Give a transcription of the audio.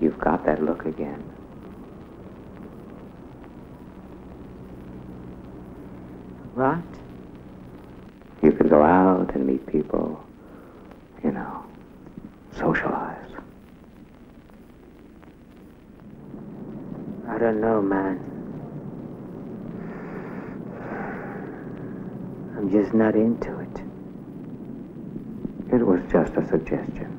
You've got that look again. What? You can go out and meet people, you know, socialize. I don't know, man. I'm just not into it. It was just a suggestion.